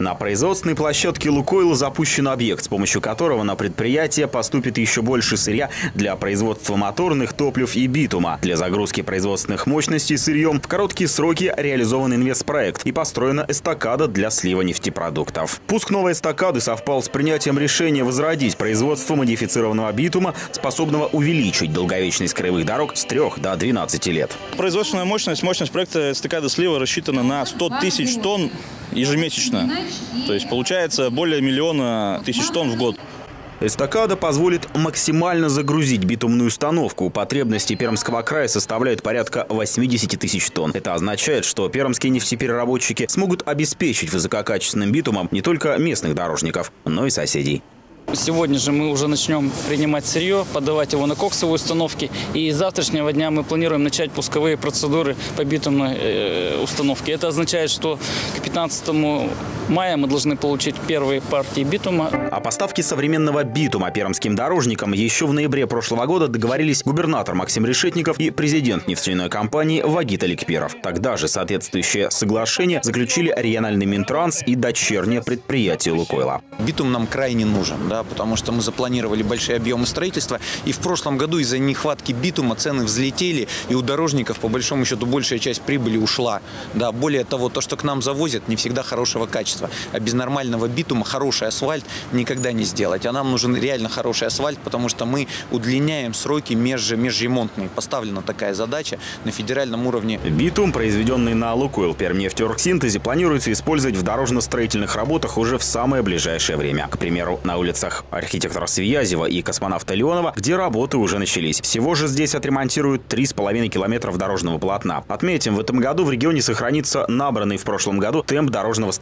На производственной площадке «Лукойл» запущен объект, с помощью которого на предприятие поступит еще больше сырья для производства моторных топлив и битума. Для загрузки производственных мощностей сырьем в короткие сроки реализован инвестпроект и построена эстакада для слива нефтепродуктов. Пуск новой эстакады совпал с принятием решения возродить производство модифицированного битума, способного увеличить долговечность краевых дорог с 3 до 12 лет. Производственная мощность, мощность проекта эстакады слива рассчитана на 100 тысяч тонн ежемесячно. То есть получается более миллиона тысяч тонн в год. Эстакада позволит максимально загрузить битумную установку. Потребности Пермского края составляют порядка 80 тысяч тонн. Это означает, что пермские нефтепереработчики смогут обеспечить высококачественным битумом не только местных дорожников, но и соседей. Сегодня же мы уже начнем принимать сырье, подавать его на коксовые установки. И с завтрашнего дня мы планируем начать пусковые процедуры по битумной э, установке. Это означает, что к 15 мая мы должны получить первые партии битума. О поставке современного битума пермским дорожникам еще в ноябре прошлого года договорились губернатор Максим Решетников и президент нефтяной компании Вагит Аликперов. Тогда же соответствующее соглашение заключили региональный Минтранс и дочернее предприятие «Лукойла». Битум нам крайне нужен, да, потому что мы запланировали большие объемы строительства, и в прошлом году из-за нехватки битума цены взлетели, и у дорожников, по большому счету, большая часть прибыли ушла. Да, более того, то, что к нам завозят, не всегда хорошего качества. А без нормального битума хороший асфальт никогда не сделать. А нам нужен реально хороший асфальт, потому что мы удлиняем сроки меж, межремонтные. Поставлена такая задача на федеральном уровне. Битум, произведенный на Лукойл Пермнефтеоргсинтезе, планируется использовать в дорожно-строительных работах уже в самое ближайшее время. К примеру, на улицах архитектора Свиязева и космонавта Леонова, где работы уже начались. Всего же здесь отремонтируют 3,5 километров дорожного полотна. Отметим, в этом году в регионе сохранится набранный в прошлом году темп дорожного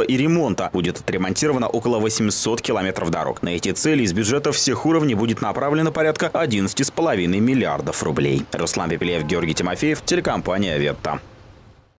строительства и ремонта. Будет отремонтировано около 800 километров дорог. На эти цели из бюджета всех уровней будет направлено порядка 11,5 миллиардов рублей. Руслан Пепелев, Георгий Тимофеев, телекомпания «Ветта».